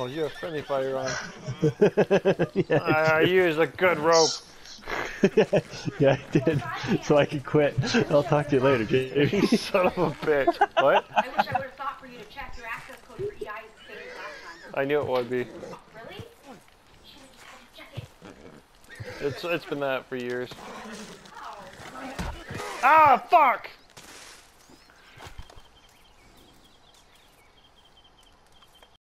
Oh, you have friendly fire on. yeah, I I used a good rope. yeah, I did. So I could quit. I'll talk to you later, Jamie. Son of a bitch. What? I wish I would have thought for you to check your access code for EI is the same as last time. I knew it would be. Really? It. It's it's been that for years. Oh. Ah, fuck!